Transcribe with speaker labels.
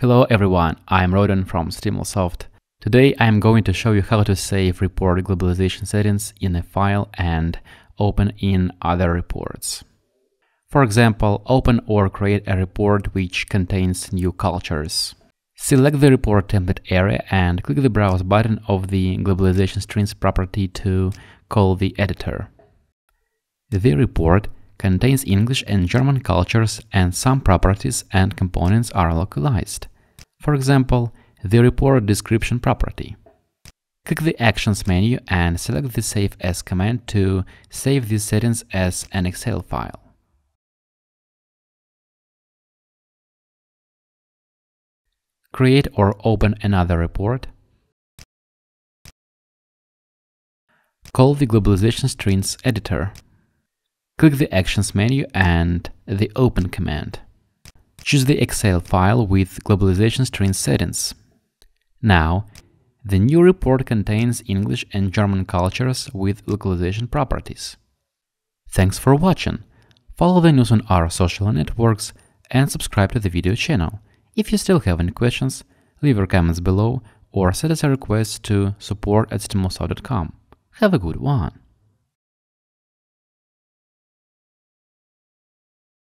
Speaker 1: Hello everyone, I am Rodan from Stimulsoft. Today I am going to show you how to save report globalization settings in a file and open in other reports. For example, open or create a report which contains new cultures. Select the report template area and click the browse button of the globalization strings property to call the editor. The report contains English and German cultures and some properties and components are localized. For example, the report description property. Click the Actions menu and select the Save As command to save these settings as an Excel file.
Speaker 2: Create or open another report.
Speaker 1: Call the Globalization Strings editor. Click the Actions menu and the Open command. Choose the Excel file with Globalization String Settings. Now, the new report contains English and German cultures with localization properties. Thanks for watching. Follow the news on our social networks and subscribe to the video channel. If you still have any questions, leave your comments below or send us a request to support at stimulsoft.com. Have a good one!